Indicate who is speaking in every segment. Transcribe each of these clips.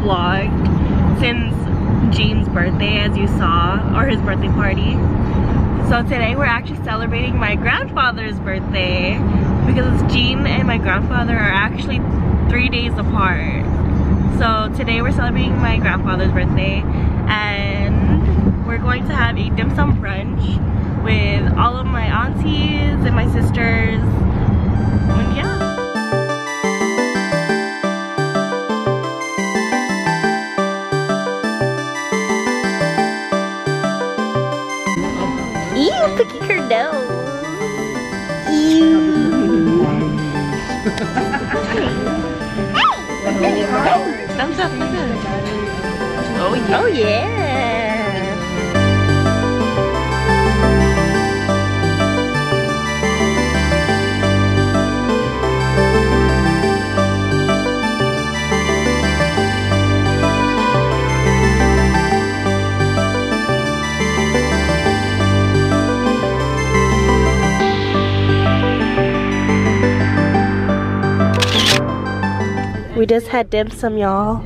Speaker 1: vlogged since James' birthday as you saw, or his birthday party. So today we're actually celebrating my grandfather's birthday because Jean and my grandfather are actually three days apart. So today we're celebrating my grandfather's birthday and we're going to have a dim sum brunch with all of my aunties and my sisters. And yeah. Thumbs up, thumbs up. Oh yeah. Oh yeah. We just had dim sum, y'all.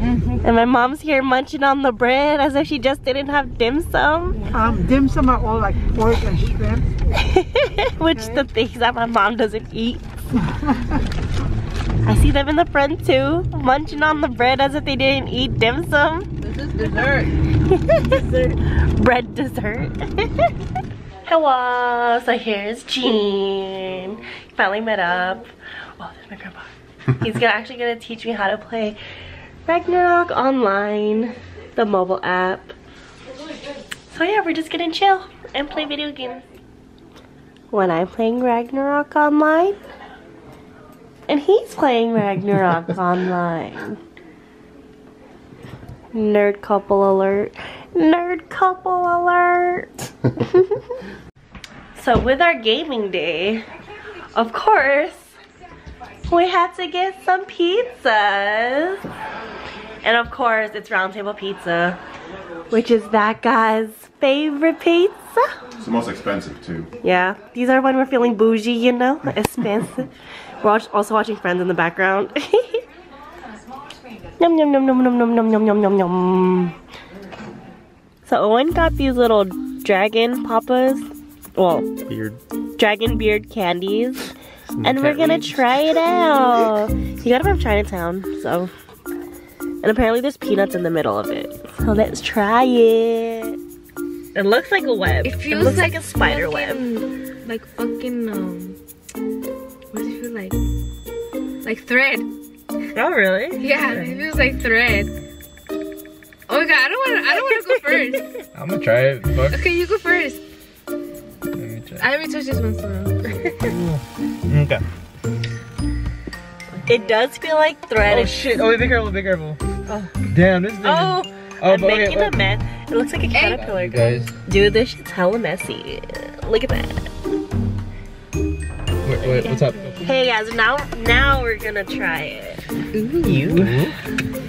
Speaker 1: And my mom's here munching on the bread as if she just didn't have dim sum.
Speaker 2: Um, dim sum are all like pork and shrimp.
Speaker 1: Which the things that my mom doesn't eat. I see them in the front too, munching on the bread as if they didn't eat dim sum.
Speaker 3: This is dessert.
Speaker 1: bread dessert. Hello, so here's Jean. Finally met up. Oh, there's my grandpa. He's gonna actually gonna teach me how to play Ragnarok online, the mobile app. So yeah, we're just gonna chill and play video games. When I'm playing Ragnarok online, and he's playing Ragnarok online. Nerd couple alert. Nerd couple alert. so with our gaming day, of course, we had to get some pizzas. And of course, it's Round Table Pizza, which is that guy's favorite pizza.
Speaker 4: It's the most expensive too.
Speaker 1: Yeah, these are when we're feeling bougie, you know, expensive. we're also watching Friends in the background. Yum yum yum yum yum yum yum yum yum yum yum. So Owen got these little dragon papas, well,
Speaker 5: Weird.
Speaker 1: dragon beard candies, and we're gonna try it out. He got them from Chinatown, so. And apparently there's peanuts in the middle of it. So let's try it. It looks like a web.
Speaker 3: It feels
Speaker 1: looks
Speaker 3: like,
Speaker 1: like, a spider web.
Speaker 3: Like fucking um. What does it feel like? Like thread.
Speaker 1: Oh really?
Speaker 3: Yeah, it feels like thread. Oh my god, I don't want to. I don't want to go first.
Speaker 5: I'm gonna try it. Fuck.
Speaker 3: Okay, you go first.
Speaker 5: Let me try.
Speaker 3: I let me touch this one so.
Speaker 5: Okay.
Speaker 1: It does feel like thread.
Speaker 5: Oh shit! Oh, be careful! Be careful! Oh. Damn, this thing.
Speaker 1: Oh,
Speaker 5: oh
Speaker 1: I'm
Speaker 5: but okay,
Speaker 1: making
Speaker 5: wait.
Speaker 1: a mess. It looks like a caterpillar.
Speaker 5: guys.
Speaker 1: Dude, this shit's hella messy. Look at that.
Speaker 5: Wait, wait, what's up?
Speaker 1: Hey guys, now now we're gonna try it.
Speaker 5: You?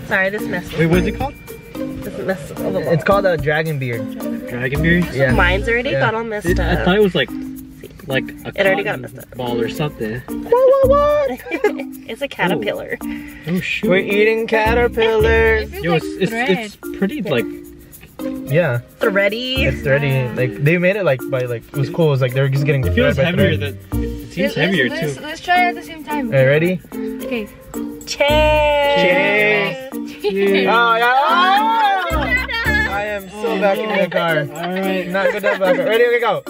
Speaker 1: Sorry, this messed
Speaker 5: Wait, what's it called?
Speaker 1: This messed up the
Speaker 5: It's called a dragon beard.
Speaker 6: Dragon beard?
Speaker 5: Yeah.
Speaker 1: Mine's already
Speaker 5: Yeah.
Speaker 1: got all messed
Speaker 6: It, I thought it was like like a
Speaker 1: It already got messed up.
Speaker 6: ball or something.
Speaker 5: What? What? What?
Speaker 1: it's a caterpillar.
Speaker 6: Oh shoot.
Speaker 5: We're eating caterpillars.
Speaker 6: Yo, it's, it's, it's pretty like
Speaker 5: Yeah,
Speaker 1: Thready.
Speaker 5: it's dirty. Like they made it like by like it was cool. It was like they were just getting.
Speaker 6: it feels
Speaker 5: thread by
Speaker 6: heavier
Speaker 5: thread.
Speaker 6: than it seems
Speaker 3: Let's-
Speaker 6: heavier
Speaker 3: let's,
Speaker 6: too.
Speaker 3: Let's try it at the same time.
Speaker 5: Alright, ready?
Speaker 3: Okay.
Speaker 1: Cheers.
Speaker 5: Oh yeah! Oh! I am so back in the car.
Speaker 6: Alright.
Speaker 5: Not good enough. back. Ready? Okay, go.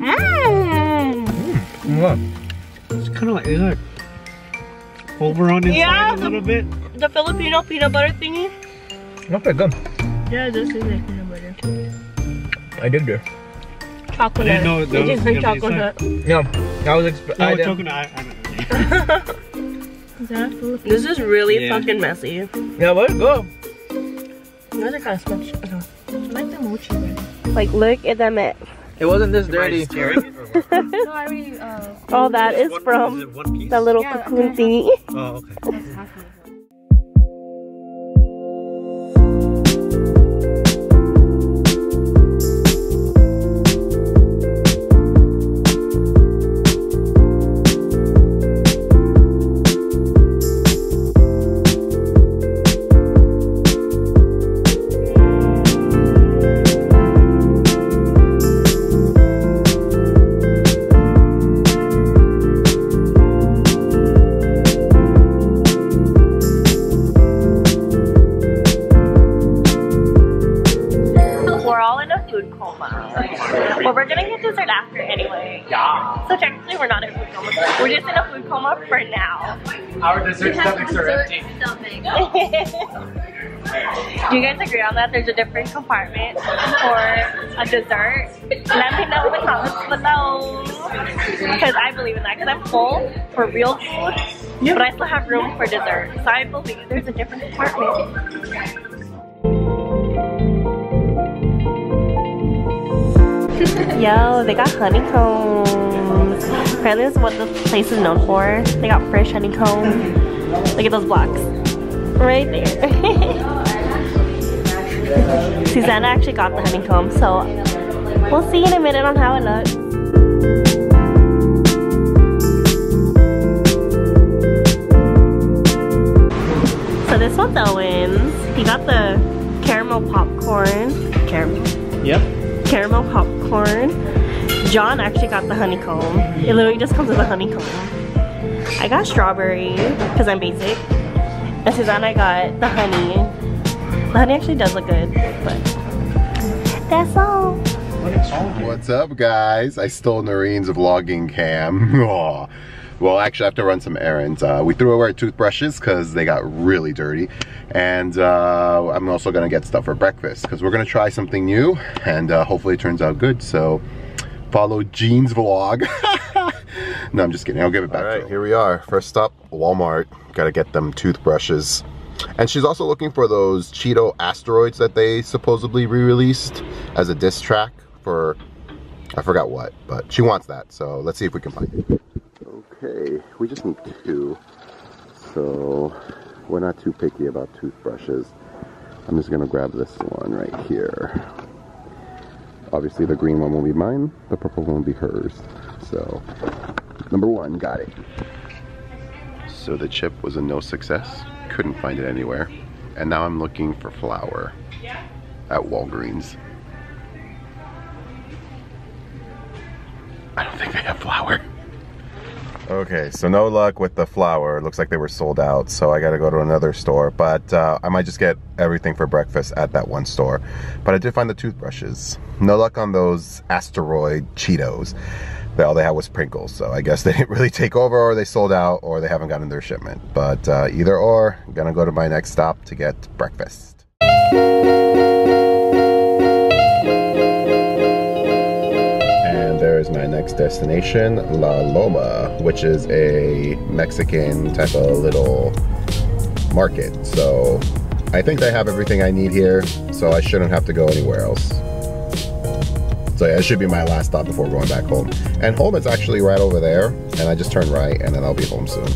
Speaker 1: Mmm.
Speaker 5: Mwah.
Speaker 6: It's kind of like, it's like over on inside
Speaker 1: Yeah,
Speaker 6: a little bit.
Speaker 1: The Filipino peanut butter thingy.
Speaker 5: Not that good.
Speaker 3: Yeah, this is like peanut butter.
Speaker 5: I dig there.
Speaker 1: Chocolate.
Speaker 6: I didn't know
Speaker 1: It
Speaker 6: that was
Speaker 1: tastes like
Speaker 6: gonna be
Speaker 1: chocolate.
Speaker 5: No, I was exp-
Speaker 6: No,
Speaker 5: I did-
Speaker 6: chocolate. I, I don't know.
Speaker 3: Is that Filipino?
Speaker 1: This is really
Speaker 6: Yeah.
Speaker 1: fucking messy.
Speaker 5: Yeah, let's go.
Speaker 1: Those are kind of smushed.
Speaker 3: I like the mochi better.
Speaker 1: Like, look at them. It.
Speaker 5: It wasn't this dirty.
Speaker 3: No, I already, uh,
Speaker 1: Oh, that is from
Speaker 6: one
Speaker 1: the little
Speaker 3: Yeah,
Speaker 1: cocoon
Speaker 3: okay.
Speaker 1: thingy.
Speaker 6: Oh, okay.
Speaker 1: You guys that? There's a different compartment for a dessert? Let me know in the comments below. Because I believe in that. Because I'm full for real food, but I still have room for dessert. So I believe there's a different compartment. Yo, they got honeycombs. Apparently that's what the place is known for. They got fresh honeycomb. Look at those blocks. Right there. Susanna actually got the honeycomb, so we'll see in a minute on how it looks. So this one's Owen's. He got the caramel popcorn. Caramel
Speaker 6: Yep.
Speaker 1: caramel popcorn. John actually got the honeycomb. It literally just comes with a honeycomb. I got strawberry because I'm basic. And Susanna got the honey. The honey actually does look good, but that's all.
Speaker 4: What's up, guys? I stole Noreen's vlogging cam. Aw. well, actually, I have to run some errands. Uh, we threw away our toothbrushes because they got really dirty. And uh, I'm also gonna get stuff for breakfast because we're gonna try something new and uh, hopefully it turns out good. So follow Jean's vlog. no, I'm just kidding. I'll give it back. All right, here we are. First stop, Walmart. Gotta get them toothbrushes. And she's also looking for those Cheeto asteroids that they supposedly re-released as a diss track for I forgot what, but she wants that. So let's see if we can find it. Okay, we just need two. So we're not too picky about toothbrushes. I'm just gonna grab this one right here. Obviously the green one will be mine, the purple one will be hers. So number one, got it. So the chip was a no success. Couldn't find it anywhere. And now I'm looking for flour at Walgreens. I don't think they have flour. Okay, so no luck with the flour. It Looks like they were sold out, so I gotta go to another store. But uh, I might just get everything for breakfast at that one store. But I did find the toothbrushes. No luck on those asteroid Cheetos. They, all they had was Pringles, so I guess they didn't really take over, or they sold out, or they haven't gotten their shipment. But uh, either or, I'm gonna go to my next stop to get breakfast. And there is my next destination, La Loma, which is a Mexican type of little market. So I think they have everything I need here, so I shouldn't have to go anywhere else. So yeah, it should be my last stop before going back home. And home is actually right over there, and I just turn right, and then I'll be home soon.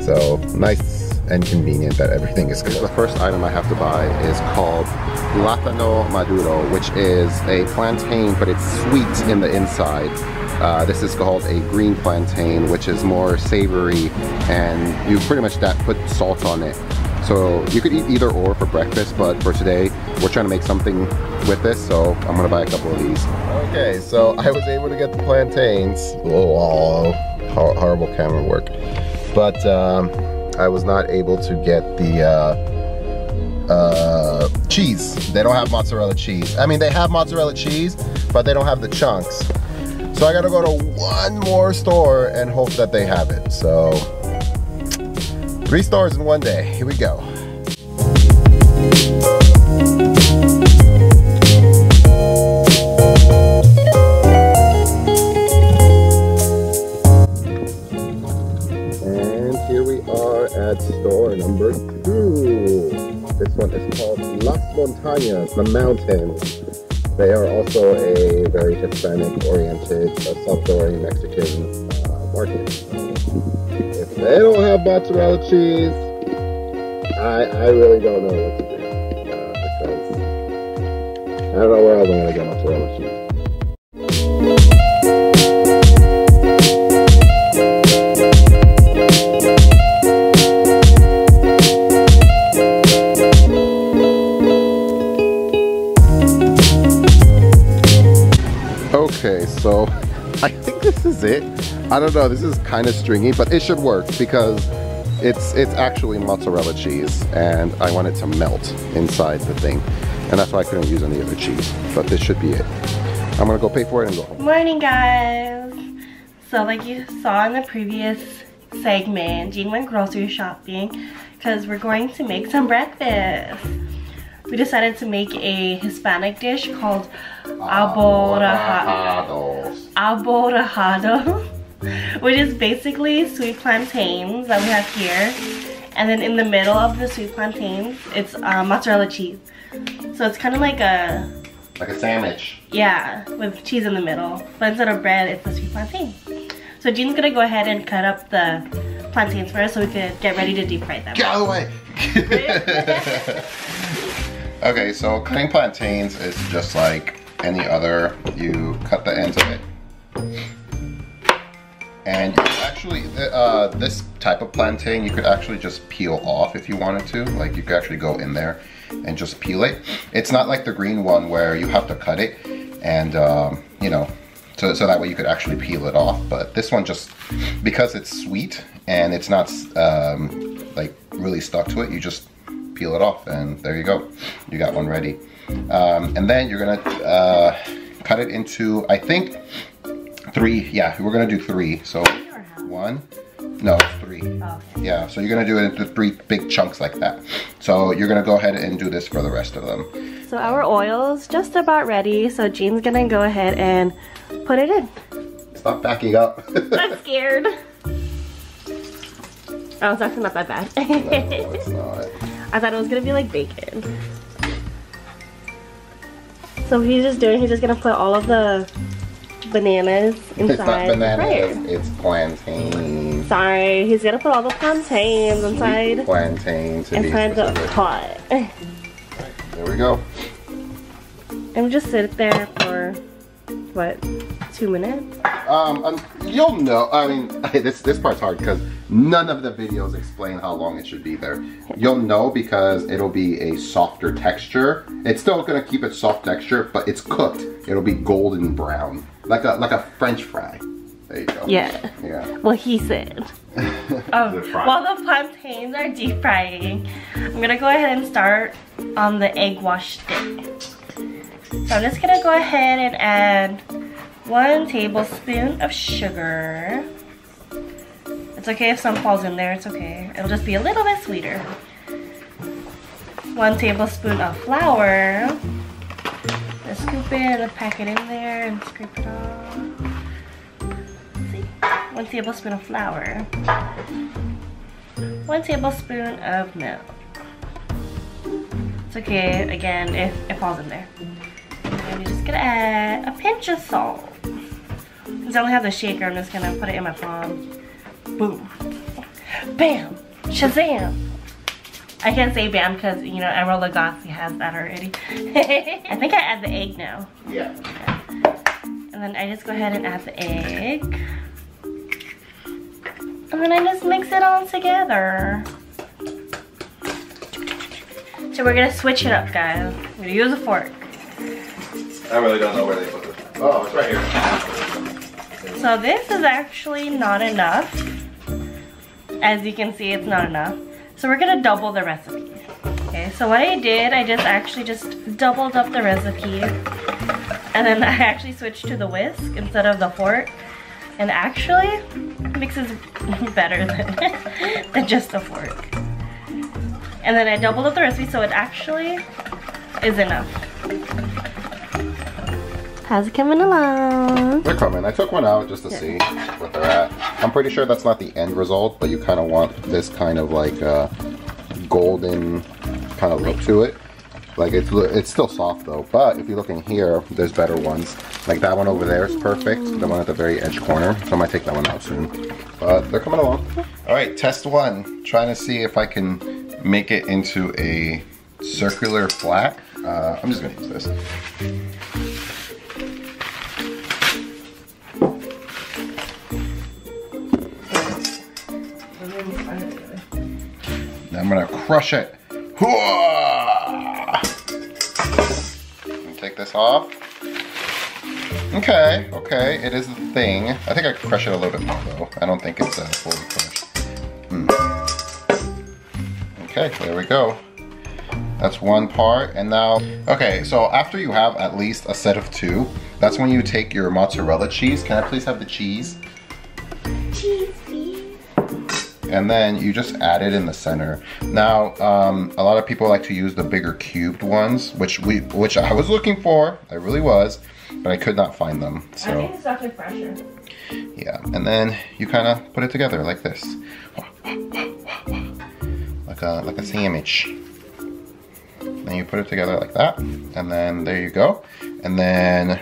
Speaker 4: So nice and convenient that everything is good. The first item I have to buy is called Plátano Maduro, which is a plantain, but it's sweet in the inside. Uh, this is called a green plantain, which is more savory, and you pretty much that put salt on it. So you could eat either or for breakfast, but for today, we're trying to make something with this, so I'm gonna buy a couple of these. Okay, so I was able to get the plantains. Oh, hor- horrible camera work. But um, I was not able to get the uh, uh, cheese. They don't have mozzarella cheese. I mean, they have mozzarella cheese, but they don't have the chunks. So I gotta go to one more store and hope that they have it. So three stores in one day. Here we go. And here we are at store number two. This one is called Las Montañas, the mountains. They are also a very Hispanic-oriented, uh, Salvadoran Mexican If they don't have mozzarella cheese, I, I really don't know what to do. Uh, because I don't know where else I'm going to get mozzarella cheese. Okay, so I think this is it. I don't know, this is kind of stringy, but it should work because it's it's actually mozzarella cheese and I want it to melt inside the thing. And that's why I couldn't use any other cheese, but this should be it. I'm gonna go pay for it and go home.
Speaker 1: Morning guys! So like you saw in the previous segment, Jean went grocery shopping because we're going to make some breakfast. We decided to make a Hispanic dish called aborrajado, aborrajado which is basically sweet plantains that we have here. And then in the middle of the sweet plantains, it's uh, mozzarella cheese. So it's kind of like a
Speaker 4: Like a sandwich.
Speaker 1: yeah, with cheese in the middle. But instead of bread, it's the sweet plantain. So Jean's gonna go ahead and cut up the plantains first so we could get ready to deep fry them.
Speaker 4: Get out of the way! okay, so cutting plantains is just like any other. You cut the ends of it. And actually, uh, this type of plantain, you could actually just peel off if you wanted to. Like you could actually go in there and just peel it. It's not like the green one where you have to cut it and, um, you know, so, so that way you could actually peel it off. But this one just, because it's sweet and it's not um, like really stuck to it, you just peel it off and there you go. You got one ready. Um, and then you're gonna uh, cut it into, I think, three, yeah, we're gonna do three. So one, no, three. Yeah, so you're gonna do it into three big chunks like that. So you're gonna go ahead and do this for the rest of them.
Speaker 1: So our oil's just about ready. So Jean's gonna go ahead and put it in.
Speaker 4: Stop backing up.
Speaker 1: I'm scared. Oh, it's actually not that bad.
Speaker 4: no, it's not.
Speaker 1: I thought it was gonna be like bacon. So he's just doing, he's just gonna put all of the bananas inside.
Speaker 4: It's not
Speaker 1: the
Speaker 4: bananas,
Speaker 1: fryer.
Speaker 4: it's plantains.
Speaker 1: Sorry, he's gonna put all the plantains inside
Speaker 4: Plantains
Speaker 1: inside the pot.
Speaker 4: There we go.
Speaker 1: And just sit there for what, two minutes?
Speaker 4: Um, um, you'll know. I mean, this this part's hard because none of the videos explain how long it should be there. You'll know because it'll be a softer texture. It's still gonna keep its soft texture, but it's cooked. It'll be golden brown, like a like a French fry. There you go.
Speaker 1: Yeah.
Speaker 4: Yeah.
Speaker 1: Well, he said. Um,
Speaker 4: The
Speaker 1: while the plantains are deep frying, I'm gonna go ahead and start on the egg wash stick. So I'm just gonna go ahead and add one tablespoon of sugar. It's okay if some falls in there, it's okay. It'll just be a little bit sweeter. One tablespoon of flour. Scoop it and pack it in there and scrape it off. See? One tablespoon of flour. One tablespoon of milk. It's okay, again, if it falls in there. And we're just gonna add a pinch of salt. Since I only have the shaker, I'm just gonna put it in my palm. Boom. Bam! Shazam! I can't say bam because, you know, Emeril Lagasse has that already. I think I add the egg now.
Speaker 4: Yeah.
Speaker 1: And then I just go ahead and add the egg. And then I just mix it all together. So we're gonna switch it up, guys. We're gonna use a fork.
Speaker 4: I really don't know where they put it. Oh, it's right here.
Speaker 1: So this is actually not enough. As you can see, it's not enough. So we're gonna double the recipe. Okay, so what I did, I just actually just doubled up the recipe. And then I actually switched to the whisk instead of the fork. And actually, mixes better than, than just a fork. And then I doubled up the recipe so it actually is enough. How's it coming along?
Speaker 4: They're coming. I took one out just to see what they're at. I'm pretty sure that's not the end result, but you kind of want this kind of like uh, golden kind of look to it. Like it's it's still soft though, but if you look in here, there's better ones. Like that one over there is perfect. The one at the very edge corner. So I might take that one out soon. But they're coming along. All right, test one. Trying to see if I can make it into a circular flat. Uh, I'm just gonna use this. I'm gonna crush it. Take this off. Okay, okay, it is a thing. I think I could crush it a little bit more though. I don't think it's fully crushed. Hmm. Okay, there we go. That's one part, and now, okay, so after you have at least a set of two, That's when you take your mozzarella cheese. Can I please have the cheese? And then you just add it in the center. Now, um, a lot of people like to use the bigger cubed ones, which we, which I was looking for. I really was, but I could not find them. So.
Speaker 1: I think it's actually fresher.
Speaker 4: yeah, and then you kind of put it together like this, like a like a sandwich. Then you put it together like that, and then there you go. And then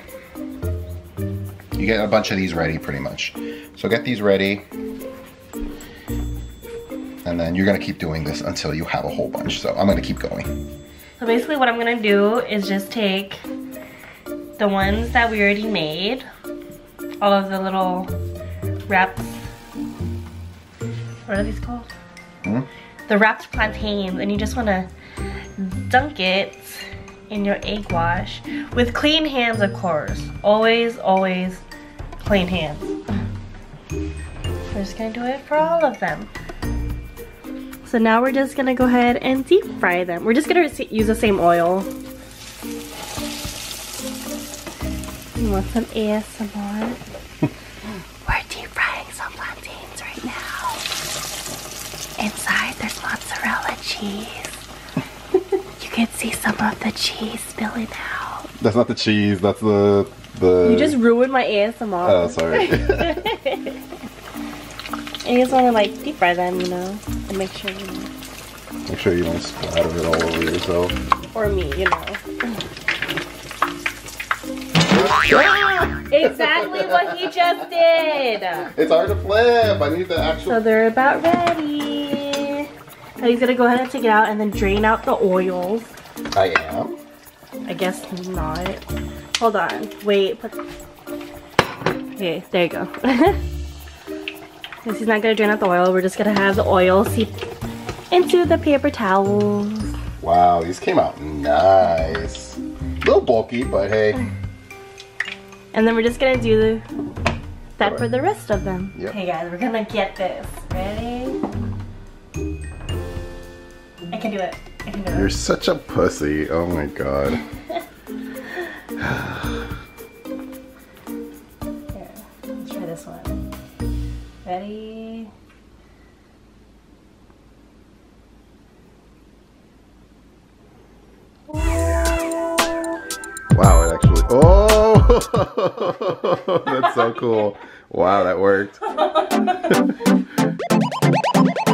Speaker 4: you get a bunch of these ready pretty much. So get these ready. And then you're gonna keep doing this until you have a whole bunch. So I'm gonna keep going.
Speaker 1: So basically what I'm gonna do is just take the ones that we already made, all of the little wraps, what are these called?
Speaker 4: Hmm?
Speaker 1: The wrapped plantains, and you just wanna dunk it in your egg wash with clean hands, of course. Always, always clean hands. We're just gonna do it for all of them. So now we're just gonna go ahead and deep fry them. We're just gonna use the same oil. You want some ASMR? we're deep frying some plantains right now. Inside there's mozzarella cheese. you can see some of the cheese spilling out.
Speaker 4: That's not the cheese. That's the the.
Speaker 1: You just ruined my ASMR.
Speaker 4: Oh, sorry.
Speaker 1: And you just wanna like deep fry them, you know, and make sure you know.
Speaker 4: Make sure you don't splatter it all over yourself.
Speaker 1: Or me, you know. exactly what he just did.
Speaker 4: It's hard to flip. I need the actual.
Speaker 1: So they're about ready. Now he's gonna go ahead and take it out and then drain out the oils.
Speaker 4: I am.
Speaker 1: I guess not. Hold on. Wait. Put... Okay, there you go. Since he's not gonna drain out the oil, we're just gonna have the oil seep into the paper towels.
Speaker 4: Wow, these came out nice. A little bulky, but hey.
Speaker 1: And then we're just gonna do the, that for the rest of them.
Speaker 4: Yep.
Speaker 1: Okay guys, we're gonna get this. Ready? I can do it. I can do
Speaker 4: You're
Speaker 1: it.
Speaker 4: such a pussy. Oh my god. That's so cool. Wow, that worked.